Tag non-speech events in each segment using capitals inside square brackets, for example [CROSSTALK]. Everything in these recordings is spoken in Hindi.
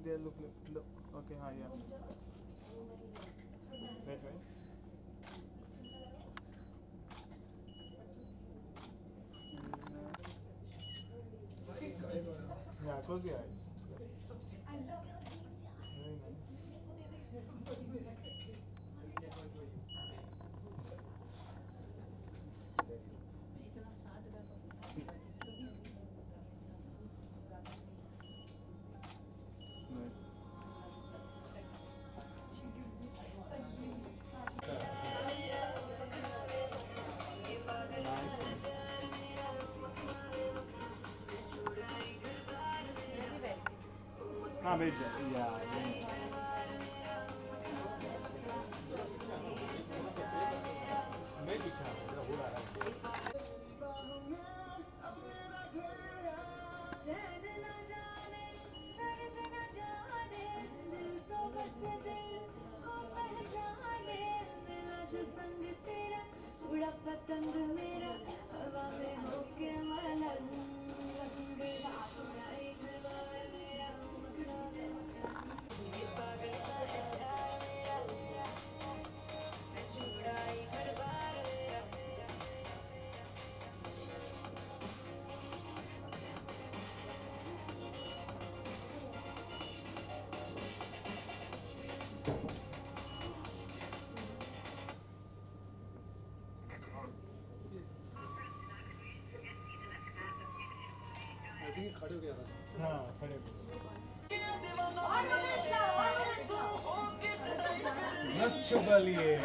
look there, look, look, look. Okay, हाँ yeah. Wait, wait. Yeah, close your eyes. Made that. Yeah. अच्छा बलिए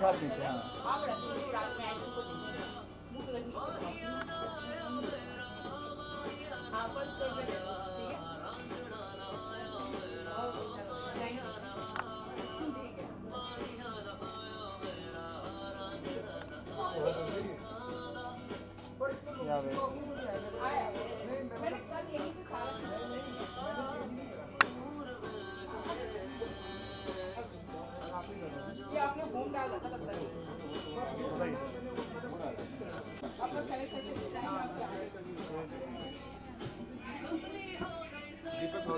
ঝাড় দিচ্ছে হ্যাঁ Yeah, baby.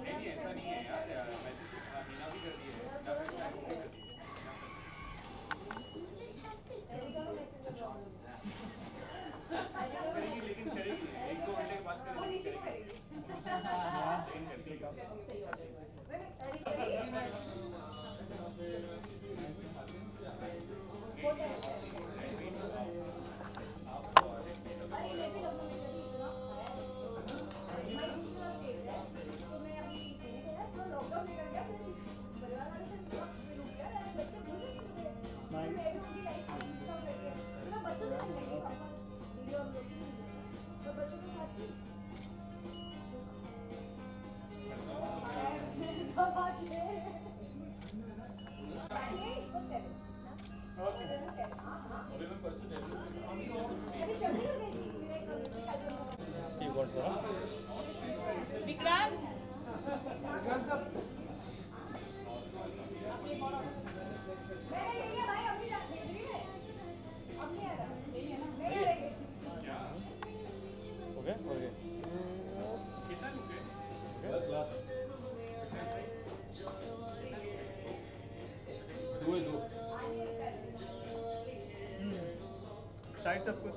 नहीं ऐसा नहीं है यार मैसेज मीना भी कर दिया। दो दो साइड सब कुछ।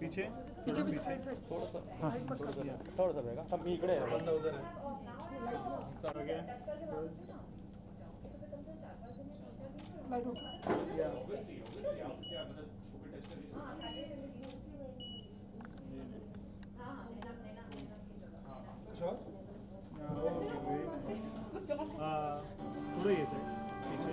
पीछे? पीछे पीछे थोड़ा सा। हाँ। थोड़ा सा। थोड़ा सा रहेगा। हम इकडे बंद उधर आगे obviously obviously आप क्या मतलब छोटे टेस्टर भी कुछ और थोड़ा ये साइड पीछे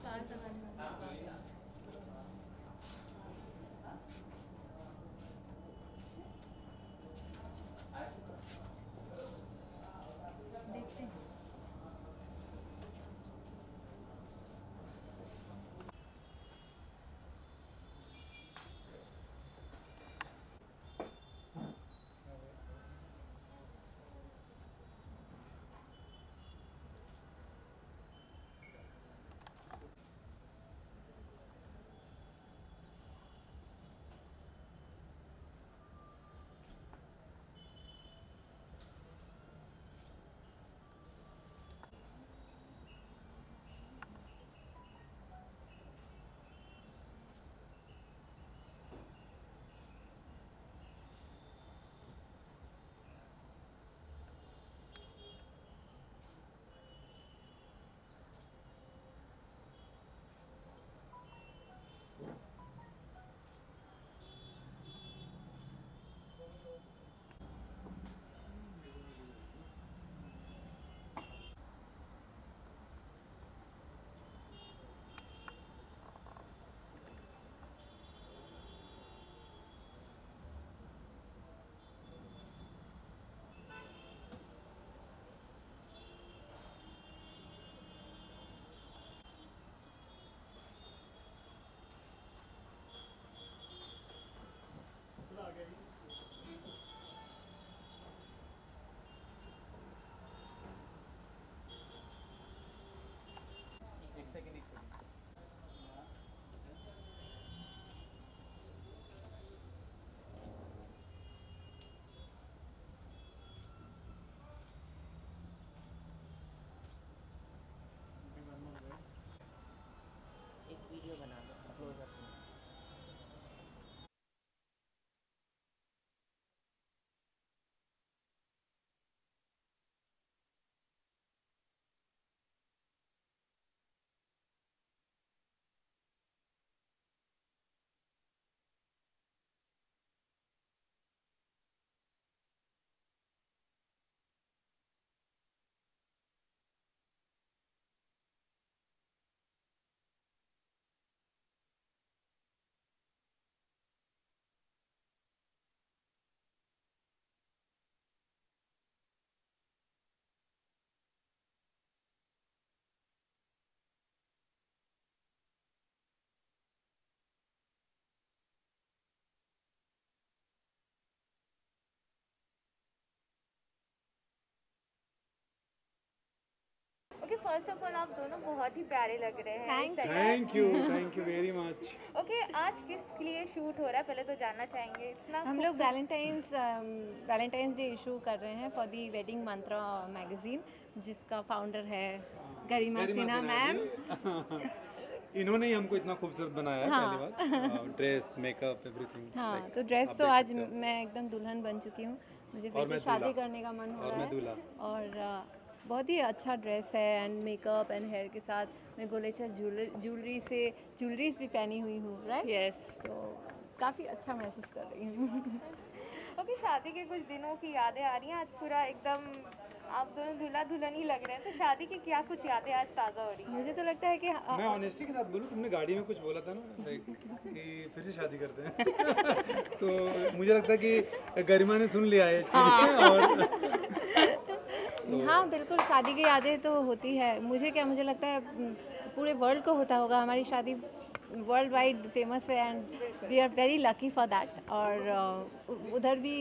Tahu. फ़र्स्ट ऑफ़ ऑल आप दोनों बहुत ही प्यारे लग रहे हैं। Thank you thank you very much okay आज किस लिए शूट हो रहा है? पहले तो जानना चाहेंगे। इतना हम लोग वैलेंटाइंस वैलेंटाइंस डे इशू कर रहे हैं for the wedding Mantra magazine जिसका फाउंडर है गरिमा सिन्हा मैम [LAUGHS] इन्होंने ही हमको इतना खूबसूरत बनाया है पहली बात। ड्रेस मेकअप एवरीथिंग हाँ like, तो ड्रेस तो आज मैं एकदम दुल्हन बन चुकी हूँ। मुझे फिर से शादी करने का मन हो और रहा मैं है। दूल्हा। और अ, बहुत ही अच्छा ड्रेस है एंड मेकअप एंड हेयर के साथ मैं गोलेचा ज्वेलरी से ज्वेलरीज भी पहनी हुई हूँ राइट यस तो काफ़ी अच्छा महसूस कर रही हूँ। [LAUGHS] ओके शादी के कुछ दिनों की यादें आ रही हैं आज पूरा एकदम आप दोनों दूल्हा दुल्हन ही लग रहे हैं तो शादी की क्या कुछ यादें आज ताज़ा हो रही हैं? मुझे तो लगता है कि अ, मैं ऑनेस्टी के साथ बोलूँ तुमने गाड़ी में कुछ बोला था ना लाइक कि फिर से शादी करते हैं। [LAUGHS] तो मुझे लगता है कि गरिमा ने सुन लिया है चीज़ें और हाँ बिल्कुल शादी की यादें तो होती है। मुझे क्या मुझे लगता है पूरे वर्ल्ड को होता होगा। हमारी शादी वर्ल्ड वाइड फ़ेमस है and we are very lucky for that और उधर भी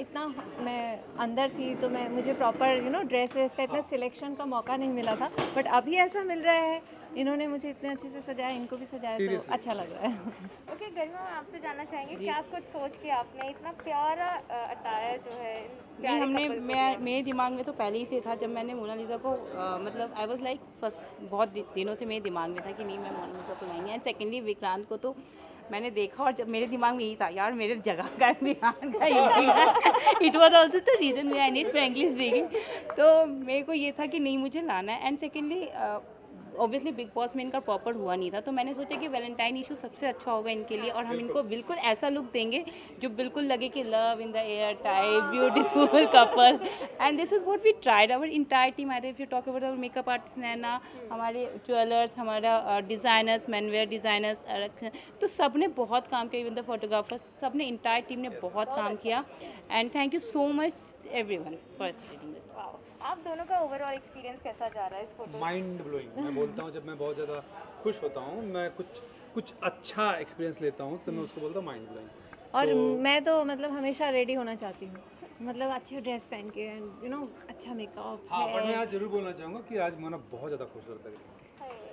इतना मैं अंदर थी तो मैं मुझे प्रॉपर यू नो ड्रेस व्रेस का इतना सिलेक्शन का मौका नहीं मिला था। बट अभी ऐसा मिल रहा है इन्होंने मुझे इतने अच्छे से सजाया इनको भी सजाया तो अच्छा लग रहा है। [LAUGHS] ओके गरिमा मैं आपसे जानना चाहेंगे क्या कुछ सोच के आपने इतना प्यारा अटायर जो है नहीं प्यारे हमने मैं मेरे दिमाग में तो पहले ही से था जब मैंने मोनालिसा को अ, मतलब आई वाज लाइक फ़र्स्ट बहुत दिनों से मेरे दिमाग में था कि नहीं मैं मोनालिसा को लाएँगे। एंड सेकेंडली विक्रांत को तो मैंने देखा और जब मेरे दिमाग में यही था यार मेरे जगह का बिहार का it was also the reason we I need frankly speaking तो मेरे को ये था कि नहीं मुझे लाना है। And secondly obviously Bigg Boss में इनका प्रॉपर हुआ नहीं था तो मैंने सोचा कि वैलेंटाइन इशू सबसे अच्छा होगा इनके लिए और हम इनको बिल्कुल ऐसा लुक देंगे जो बिल्कुल लगे कि love in the air type beautiful couple and this is what we tried our entire team I if you talk about makeup artist Naina हमारे ज्वेलर्स हमारा डिज़ाइनर्स मैनवेयर डिज़ाइनर्स तो सबने बहुत काम किया इवन द फोटोग्राफर्स सबने इंटायर टीम ने बहुत काम किया. And thank you so much everyone for. आप दोनों का ओवरऑल एक्सपीरियंस कैसा जा रहा है इस फ़ोटो माइंड ब्लोइंग मैं बोलता हूँ जब मैं बहुत ज़्यादा खुश होता हूँ मैं कुछ कुछ अच्छा एक्सपीरियंस लेता हूँ तो मैं उसको बोलता हूँ माइंड ब्लोइंग और तो, मैं तो मतलब हमेशा रेडी होना चाहती हूँ। मतलब अच्छे ड्रेस पहन के यू नो अच्छा मेकअप हाँ पर मैं आज ज़रूर बोलना चाहूँगा कि आज मोना बहुत ज़्यादा खूबसूरत है।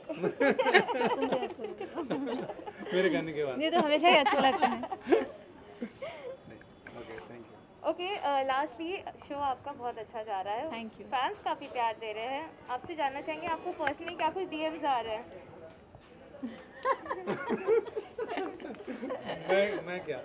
[LAUGHS] मेरे कहने के बाद। ये तो हमेशा ही अच्छा लगता है। [LAUGHS] ओके लास्टली शो आपका बहुत अच्छा जा रहा है। थैंक यू फैंस काफ़ी प्यार दे रहे हैं। आपसे जानना चाहेंगे आपको पर्सनली क्या कुछ डीएम्स आ रहे हैं? [LAUGHS] मैं मैं क्या?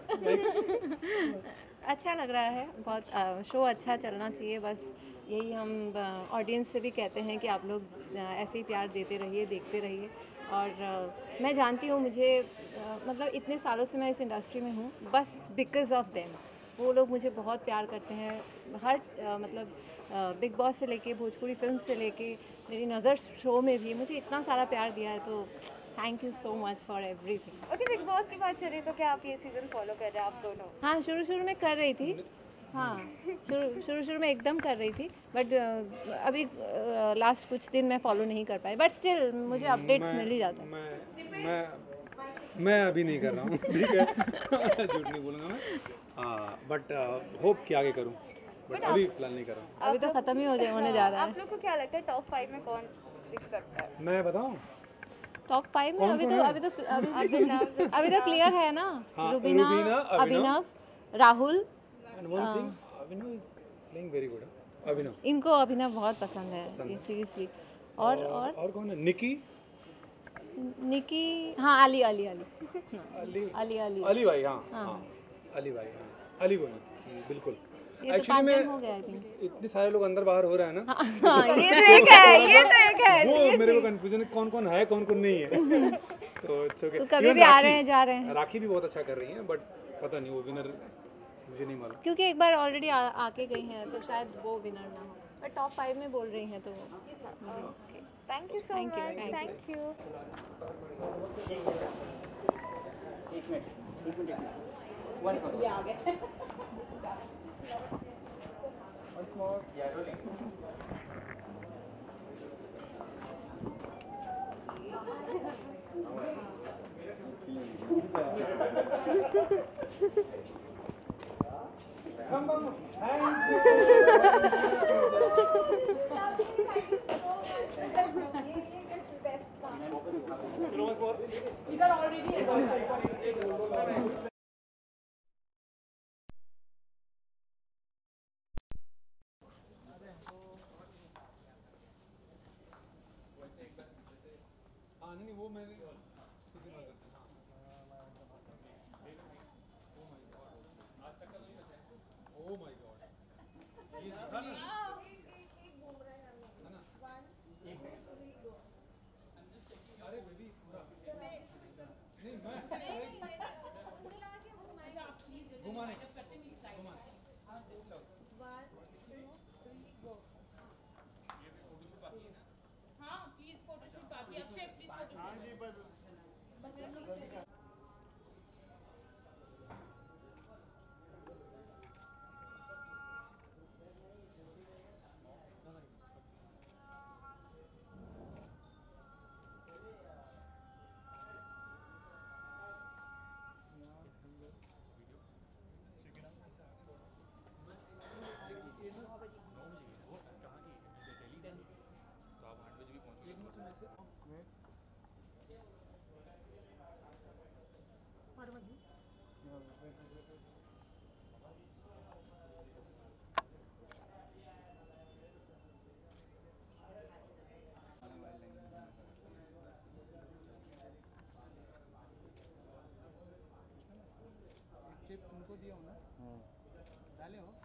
अच्छा लग रहा है बहुत शो अच्छा चलना चाहिए। बस यही हम ऑडियंस से भी कहते हैं कि आप लोग ऐसे ही प्यार देते रहिए देखते रहिए। और अ, मैं जानती हूँ मुझे अ, मतलब इतने सालों से मैं इस इंडस्ट्री में हूँ बस बिकॉज़ ऑफ़ देम वो लोग मुझे बहुत प्यार करते हैं। हर अ, मतलब बिग बॉस से लेके भोजपुरी फ़िल्म से लेके मेरी नज़र शो में भी मुझे इतना सारा प्यार दिया है तो thank you so much for everything okay Bigg Boss की बात चल रही तो क्या आप ये सीज़न फॉलो कर रहे हैं आप दोनों? हाँ शुरू शुरू में कर रही थी। हाँ शुरू शुरू शुरू में एकदम कर रही थी बट अभी लास्ट कुछ दिन मैं फॉलो नहीं कर पाई बट स्टिल मुझे अपडेट्स मिल ही जाता है। मैं मैं मैं अभी नहीं कर रहा हूँ ठीक है? [LAUGHS] झूठ नहीं बोलूँगा मैं। बट होप कि आगे करूँ बट अभी फ़िलहाल नहीं कर। रहा हूँ अभी तो ख़त्म ही हो जाए होने जा रहा है। आप लोग को क्या लगता है टॉप फाइव में कौन दिख सकता है? मैं बताऊँ? टॉप फाइव में अभी तो अभी तो अभी अभी तो क्लियर है ना? हाँ, Rubina Abhinav. Rahul and one thing Abhinav is playing very good Abhinav इनको अभिनव बहुत पसंद है सीरियसली और और और? कौन है? निकी? निकी हाँ अली अली अली। अली। अली अली। अली भाई हाँ। हाँ। अली भाई हाँ। अली बोला हम्म, बिल्कुल। तो एक्चुअली पाँच में हो थिंक इतने सारे लोग अंदर बाहर हो रहे हैं ना। हाँ ये तो एक है ये तो एक है वो मेरे को कंफ्यूजन है कौन कौन है कौन कौन नहीं है। [LAUGHS] तो इट्स ओके तो कभी भी आ रहे हैं जा रहे हैं। राखी भी बहुत अच्छा कर रही है बट पता नहीं वो विनर मुझे नहीं मालूम। क्योंकि एक बार ऑलरेडी आके गई हैं तो शायद वो विनर ना हो। पर टॉप फाइव में बोल रही हैं तो thank you so one crore ये आ गए once more yeah rolling come on thank you You are already नहीं, वो मैंने दिया हूँ। ना हाँ। डाले हो।